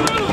Woo!